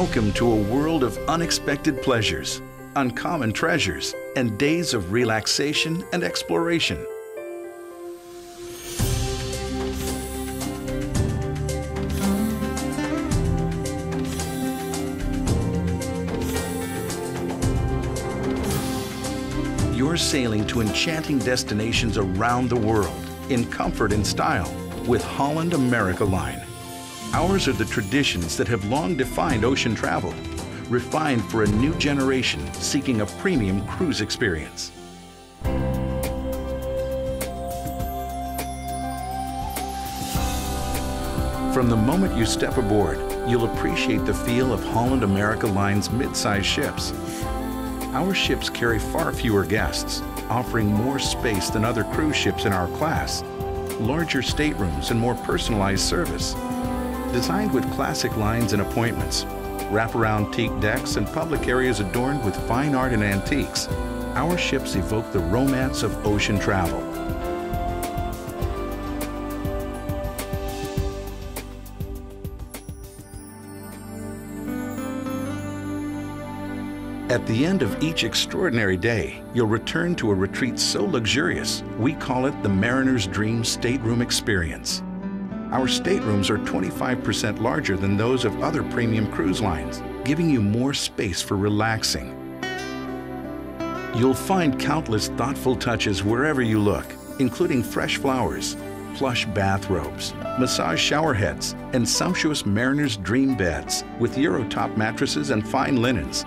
Welcome to a world of unexpected pleasures, uncommon treasures, and days of relaxation and exploration. You're sailing to enchanting destinations around the world in comfort and style with Holland America Line. Ours are the traditions that have long defined ocean travel, refined for a new generation seeking a premium cruise experience. From the moment you step aboard, you'll appreciate the feel of Holland America Line's mid-size ships. Our ships carry far fewer guests, offering more space than other cruise ships in our class, larger staterooms and more personalized service. Designed with classic lines and appointments, wraparound teak decks and public areas adorned with fine art and antiques, our ships evoke the romance of ocean travel. At the end of each extraordinary day, you'll return to a retreat so luxurious, we call it the Mariner's Dream Stateroom Experience. Our staterooms are 25% larger than those of other premium cruise lines, giving you more space for relaxing. You'll find countless thoughtful touches wherever you look, including fresh flowers, plush bathrobes, massage shower heads, and sumptuous Mariner's Dream beds with Eurotop mattresses and fine linens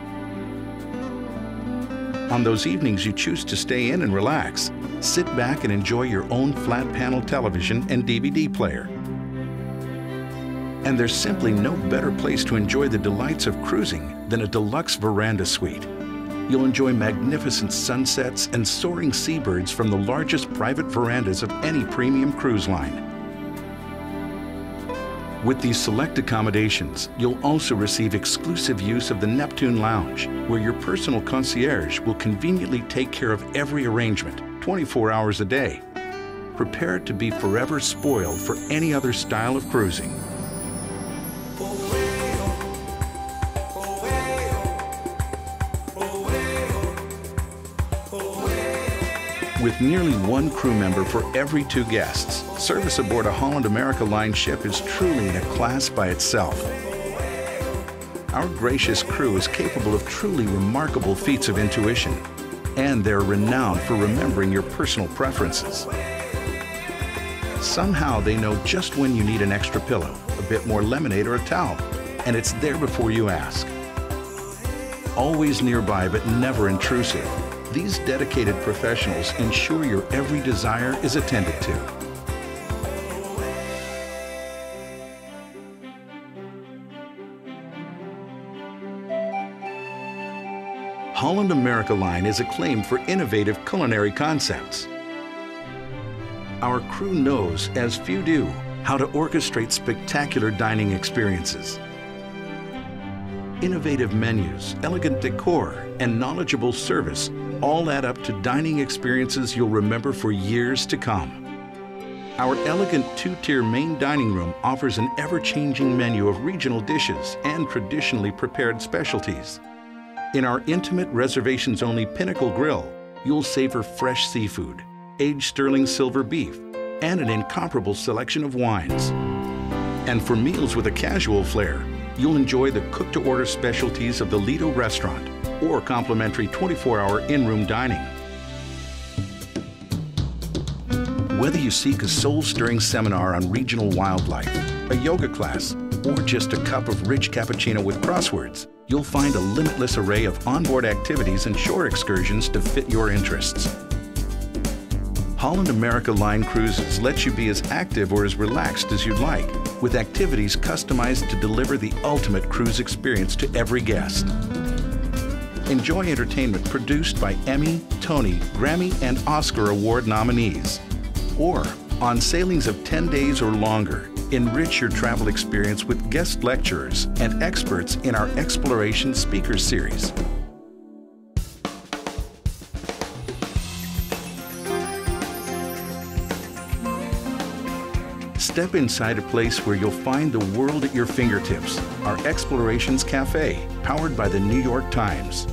on those evenings you choose to stay in and relax, sit back and enjoy your own flat panel television and DVD player. And there's simply no better place to enjoy the delights of cruising than a deluxe veranda suite. You'll enjoy magnificent sunsets and soaring seabirds from the largest private verandas of any premium cruise line. With these select accommodations, you'll also receive exclusive use of the Neptune Lounge, where your personal concierge will conveniently take care of every arrangement 24 hours a day. Prepare to be forever spoiled for any other style of cruising. With nearly one crew member for every two guests, service aboard a Holland America Line ship is truly in a class by itself. Our gracious crew is capable of truly remarkable feats of intuition, and they're renowned for remembering your personal preferences. Somehow they know just when you need an extra pillow, a bit more lemonade, or a towel, and it's there before you ask. Always nearby but never intrusive, these dedicated professionals ensure your every desire is attended to. Holland America Line is acclaimed for innovative culinary concepts. Our crew knows, as few do, how to orchestrate spectacular dining experiences. Innovative menus, elegant decor, and knowledgeable service all add up to dining experiences you'll remember for years to come. Our elegant two-tier main dining room offers an ever-changing menu of regional dishes and traditionally prepared specialties. In our intimate reservations-only Pinnacle Grill, you'll savor fresh seafood, aged sterling silver beef, and an incomparable selection of wines. And for meals with a casual flair, you'll enjoy the cook-to-order specialties of the Lido restaurant, or complimentary 24-hour in-room dining. Whether you seek a soul-stirring seminar on regional wildlife, a yoga class, or just a cup of rich cappuccino with crosswords, you'll find a limitless array of onboard activities and shore excursions to fit your interests. Holland America Line Cruises lets you be as active or as relaxed as you'd like, with activities customized to deliver the ultimate cruise experience to every guest. Enjoy entertainment produced by Emmy, Tony, Grammy, and Oscar Award nominees. Or, on sailings of 10 days or longer, enrich your travel experience with guest lecturers and experts in our Exploration Speaker Series. Step inside a place where you'll find the world at your fingertips. Our Explorations Cafe, powered by the New York Times.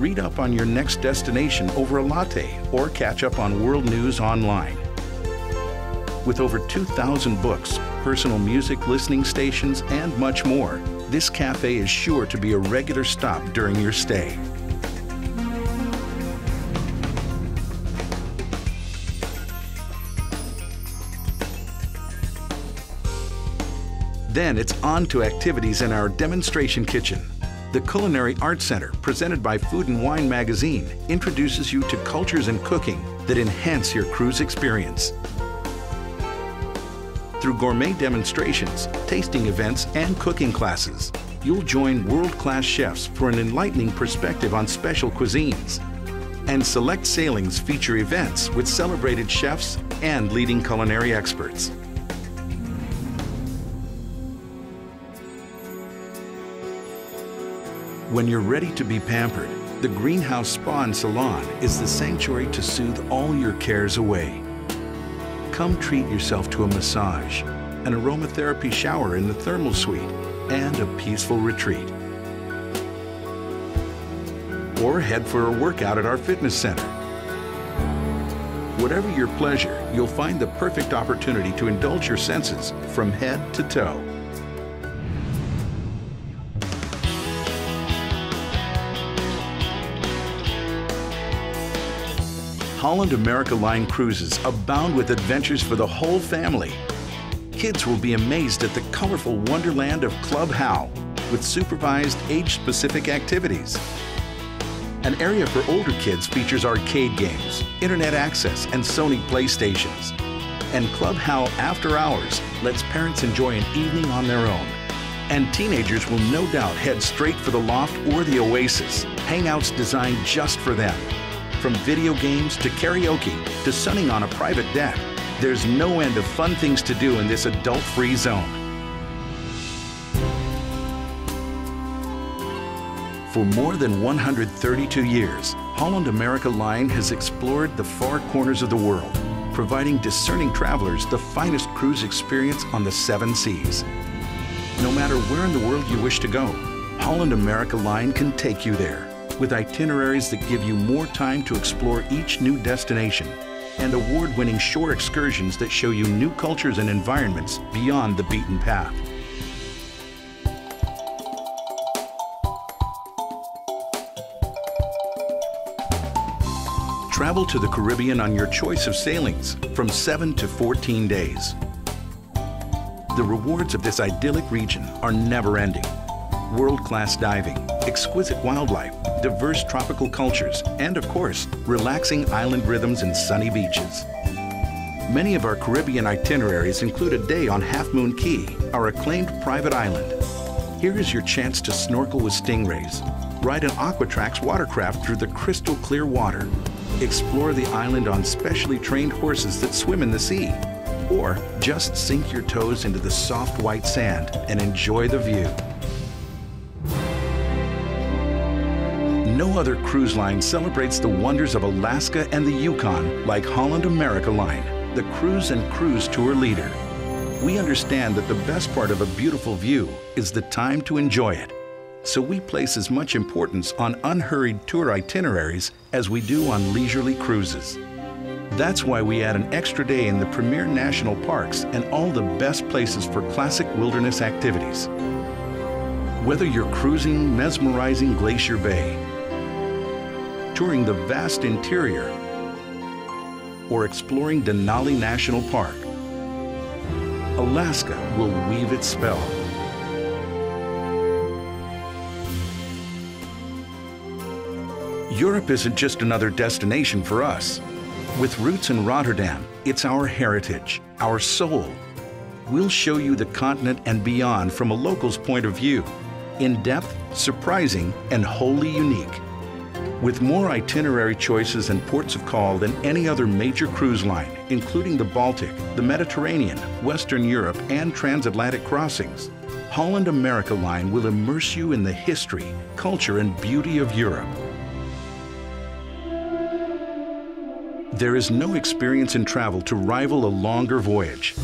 Read up on your next destination over a latte or catch up on world news online. With over 2,000 books, personal music listening stations, and much more, this cafe is sure to be a regular stop during your stay. Then it's on to activities in our demonstration kitchen. The Culinary Arts Center, presented by Food and Wine magazine, introduces you to cultures and cooking that enhance your cruise experience. Through gourmet demonstrations, tasting events, and cooking classes, you'll join world-class chefs for an enlightening perspective on special cuisines. And select sailings feature events with celebrated chefs and leading culinary experts. When you're ready to be pampered, the Greenhouse Spa and Salon is the sanctuary to soothe all your cares away. Come treat yourself to a massage, an aromatherapy shower in the thermal suite, and a peaceful retreat. Or head for a workout at our fitness center. Whatever your pleasure, you'll find the perfect opportunity to indulge your senses from head to toe. Holland America Line cruises abound with adventures for the whole family. Kids will be amazed at the colorful wonderland of Club HAL with supervised age-specific activities. An area for older kids features arcade games, internet access, and Sony PlayStations. And Club HAL After Hours lets parents enjoy an evening on their own. And teenagers will no doubt head straight for the Loft or the Oasis, hangouts designed just for them. From video games to karaoke to sunning on a private deck, there's no end of fun things to do in this adult-free zone. For more than 132 years, Holland America Line has explored the far corners of the world, providing discerning travelers the finest cruise experience on the seven seas. No matter where in the world you wish to go, Holland America Line can take you there with itineraries that give you more time to explore each new destination and award-winning shore excursions that show you new cultures and environments beyond the beaten path. Travel to the Caribbean on your choice of sailings from 7 to 14 days. The rewards of this idyllic region are never-ending. World-class diving, exquisite wildlife, diverse tropical cultures, and of course, relaxing island rhythms and sunny beaches. Many of our Caribbean itineraries include a day on Half Moon Cay, our acclaimed private island. Here is your chance to snorkel with stingrays, ride an Aquatrax watercraft through the crystal clear water, explore the island on specially trained horses that swim in the sea, or just sink your toes into the soft white sand and enjoy the view. No other cruise line celebrates the wonders of Alaska and the Yukon like Holland America Line, the cruise and cruise tour leader. We understand that the best part of a beautiful view is the time to enjoy it. So we place as much importance on unhurried tour itineraries as we do on leisurely cruises. That's why we add an extra day in the premier national parks and all the best places for classic wilderness activities. Whether you're cruising mesmerizing Glacier Bay, touring the vast interior, or exploring Denali National Park, Alaska will weave its spell. Europe isn't just another destination for us. With roots in Rotterdam, it's our heritage, our soul. We'll show you the continent and beyond from a local's point of view, in depth, surprising, and wholly unique. With more itinerary choices and ports of call than any other major cruise line, including the Baltic, the Mediterranean, Western Europe, and transatlantic crossings, Holland America Line will immerse you in the history, culture, and beauty of Europe. There is no experience in travel to rival a longer voyage.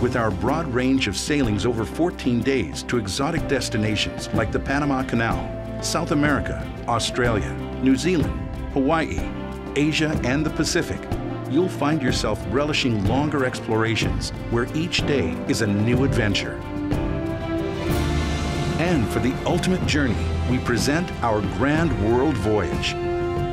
With our broad range of sailings over 14 days to exotic destinations like the Panama Canal, South America, Australia, New Zealand, Hawaii, Asia, and the Pacific, you'll find yourself relishing longer explorations where each day is a new adventure. And for the ultimate journey, we present our Grand World Voyage.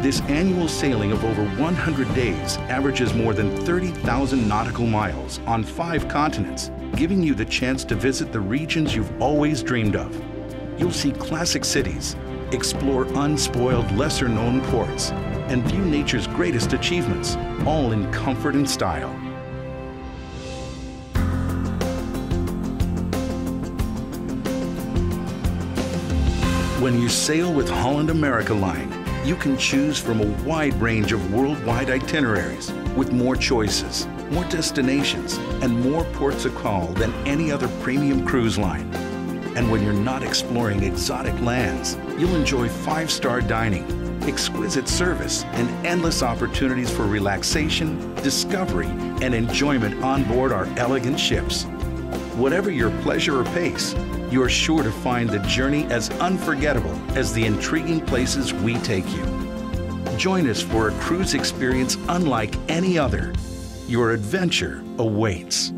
This annual sailing of over 100 days averages more than 30,000 nautical miles on five continents, giving you the chance to visit the regions you've always dreamed of. You'll see classic cities, explore unspoiled, lesser-known ports, and view nature's greatest achievements, all in comfort and style. When you sail with Holland America Line, you can choose from a wide range of worldwide itineraries with more choices, more destinations, and more ports of call than any other premium cruise line. And when you're not exploring exotic lands, you'll enjoy five-star dining, exquisite service, and endless opportunities for relaxation, discovery, and enjoyment on board our elegant ships. Whatever your pleasure or pace, you're sure to find the journey as unforgettable as the intriguing places we take you. Join us for a cruise experience unlike any other. Your adventure awaits.